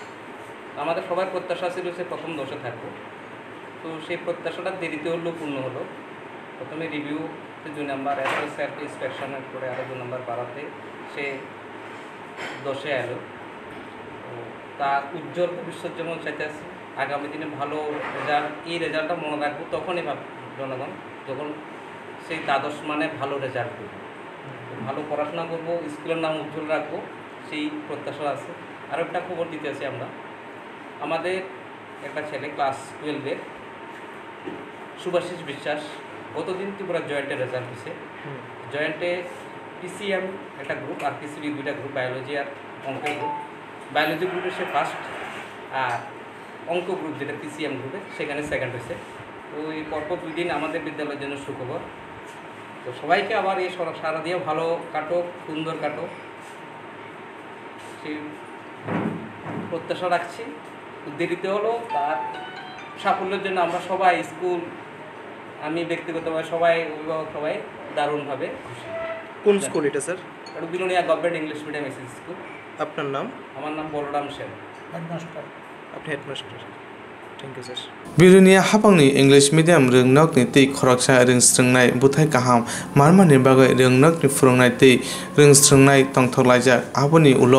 আমাদের সবার প্রত্যাশা ছিল সে প্রথম দশে থাকব। তো সেই প্রত্যাশাটা দেরিতে হলেও পূর্ণ হলো। প্রথমে রিভিউ দুই নাম্বার এরপরে স্যারকে ইন্সপেকশনের করে আরও দু নাম্বার বাড়াতে সে দশে এলো। তো তার উজ্জ্বল ভবিষ্যৎ যেমন চাইতেছে আগামী দিনে ভালো রেজাল্ট এই রেজাল্টটা মনে রাখব, তখনই ভাব জনগণ, যখন সেই দ্বাদশ মানে ভালো রেজাল্ট করব। ভালো পড়াশোনা করব, স্কুলের নাম উজ্জ্বল রাখব, সেই প্রত্যাশা আছে। আরও একটা খবর দিতে আছি আমরা। আমাদের একটা ছেলে ক্লাস টুয়েলভের সুভাষিস বিশ্বাস, গতদিন ত্রিপুরা জয়েন্টের রেজাল্ট হয়েছে জয়েন্টে পিসিএম একটা গ্রুপ আর পিসিবি দুইটা গ্রুপ বায়োলজি আর অঙ্কের গ্রুপ বায়োলজি গ্রুপে সে ফার্স্ট আর অঙ্ক গ্রুপ যেটা পিসিএম গ্রুপে সেখানে সেকেন্ড হয়েছে এই পরপর দুই দিন আমাদের বিদ্যালয়ের জন্য সুখবর। তো সবাইকে আবার এই সরা- দিয়ে ভালো কাটো সুন্দর কাটো সেই প্রত্যাশা রাখছি। দেরিতে হলো তার সাফল্যের জন্য আমরা সবাই স্কুল আমি ব্যক্তিগতভাবে সবাই অভিভাবক সবাই দারুণভাবে খুশি। কোন স্কুল এটা স্যার? এটা Belonia government English medium SS school. আপনার নাম? আমার নাম বলরাম সেন। হেডমাস্টার। আপনি হেডমাস্টার। बिरुनिया हापांनि इंलिश मीडियम रोंनकनि तै खरकसा रोंस्रोंनाय बुथाय गाहाम मारमानि बागै रोंनकनि फोरोंनाय तै रोंस्रोंनाय तंथलायजाक आबोनि उल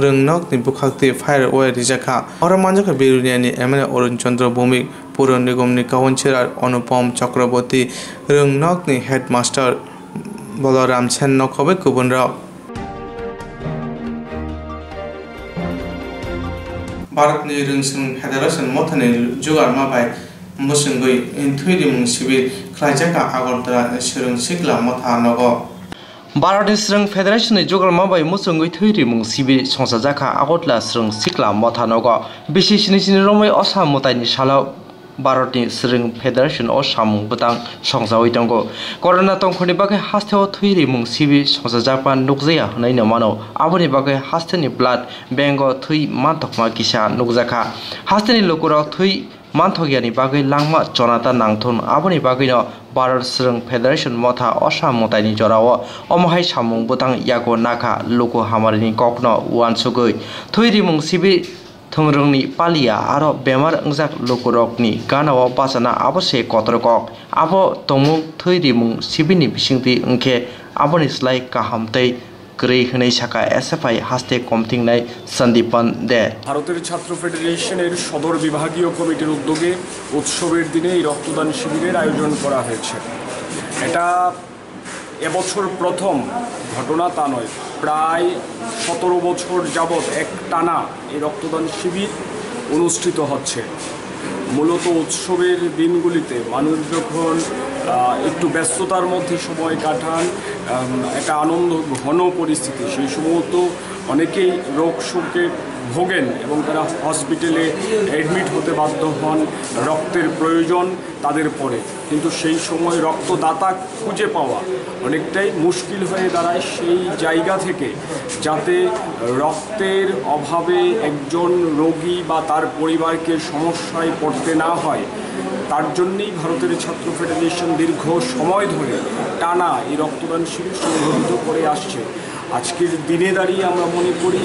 रोंनकनि बुखाक्ति फायर ओय रिजाखा और मानजाखा बिरुनियानि एमएलए अरुण चंद्र भौमिक पौर निगमनि काउन्सिलर अनुपम चक्रवर्ती रोंनकनि हेडमास्टार बलराम सेन नखबे गुबुन राव भारतनि रोंसों फेडारेशन मथानि जुगारमा बाय मुसुंगै थुइरि मुं सिबिर ख्लाइजाका आगरतला सोरों सिग्ला मथा नग भारतनि स्रों फेडारेशननि जगारमा बाय मुसुंगै थैरि मुं सिबि संसाजाखा आगतला स्रों सिक्ला मथानग बिसिसिनि सिनि रमै असा मुताइनि सालाव भारतनि स्रों फेडारेशन अ सामुं बुतां संजावै दंग करona तंखनि बागै हास्थायाव थैरि मुं सिबि संसाजापा नुकजाया होनायनो मानो आबोनि बागै हास्थानि ब्लाड बेंग थै मानथकमा किसा नुकजाखा हास्थानि लोकराव थै मानथगियानि बागै लांमा चनाता नांथन आबोनि बागैनो भारत स्रों फेडारेशन मथा असा मताइनि जराव अमहाय सामुं बुतां यागो नाखा लोको हामारिनि ककनो वानसुगै थैरि मुं सिबि थोंरोंनि पालिया आरो बेमार अंजाक लोकरकनि गानाव बाजाना आबसे कत्रकक आबो तमु थैरि मुं सिबिनि बिसिंति ओंखे आबोनि स्लाय काहामतै ग्रै होनाय साका एसएफआई हास्ते कमथिंनाय सन्दीपन दे ভারতের ছাত্র ফেডারেশনের সদর বিভাগীয় কমিটির উদ্যোগে উৎসবের দিনে এই রক্তদান শিবিরের আয়োজন করা হয়েছে এটা এবছর প্রথম ঘটনা তা নয় প্রায় সতেরো বছর যাবৎ এক টানা এই রক্তদান শিবির অনুষ্ঠিত হচ্ছে। মূলত উৎসবের দিনগুলিতে মানুষ যখন একটু ব্যস্ততার মধ্যে সময় কাটান একটা আনন্দ ঘন পরিস্থিতি, সেই সময় তো অনেকেই রোগ শোকে ভোগেন এবং তারা হসপিটালে অ্যাডমিট হতে বাধ্য হন রক্তের প্রয়োজন তাদের পড়ে কিন্তু সেই সময় রক্তদাতা খুঁজে পাওয়া অনেকটাই মুশকিল হয়ে দাঁড়ায় সেই জায়গা থেকে, যাতে রক্তের অভাবে একজন রোগী বা তার পরিবারকে সমস্যায় পড়তে না হয়। তার জন্যেই ভারতের ছাত্র ফেডারেশন দীর্ঘ সময় ধরে টানা এই রক্তদান শিবির সংগঠিত করে আসছে। আজকের দিনে দাঁড়িয়ে আমরা মনে করি,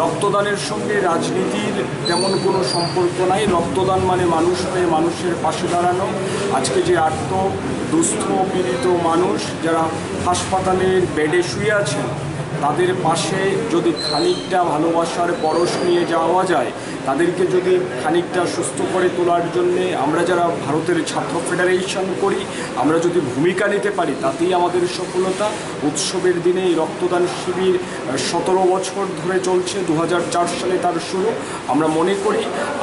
রক্তদানের সঙ্গে রাজনীতির তেমন কোনো সম্পর্ক নাই। রক্তদান মানে মানুষ হয়ে মানুষের পাশে দাঁড়ানো। আজকে যে আর্থ দুস্থ পীড়িত মানুষ যারা হাসপাতালের বেডে শুয়ে আছেন তাদের পাশে যদি খানিকটা ভালোবাসার পরশ নিয়ে যাওয়া যায়, তাদেরকে যদি খানিকটা সুস্থ করে তোলার জন্যে আমরা যারা ভারতের ছাত্র ফেডারেশন করি, আমরা যদি ভূমিকা নিতে পারি, তাতেই আমাদের সফলতা। উৎসবের দিনে এই রক্তদান শিবির সতেরো বছর ধরে চলছে দু হাজার চার সালে তার শুরু। আমরা মনে করি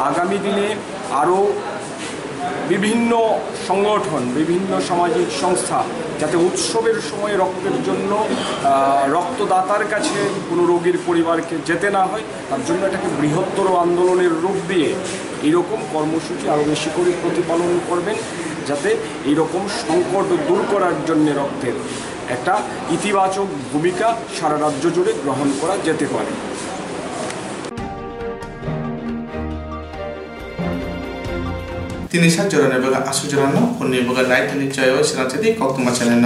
আগামী দিনে আরও বিভিন্ন সংগঠন, বিভিন্ন সামাজিক সংস্থা যাতে উৎসবের সময় রক্তের জন্য রক্তদাতার কাছে কোনো রোগীর পরিবারকে যেতে না হয়, তার জন্য এটাকে বৃহত্তর আন্দোলনের রূপ দিয়ে এইরকম কর্মসূচি আরও বেশি করে প্রতিপালন করবেন যাতে এইরকম সংকট দূর করার জন্য রক্তের একটা ইতিবাচক ভূমিকা সারা রাজ্য জুড়ে গ্রহণ করা যেতে পারে। তিনি সাত জরানে বাগা আসু জরানো অন্য তিনি নাইট নিশ্চয় সিরাঞ্চেদি কক্তমা চ্যানেল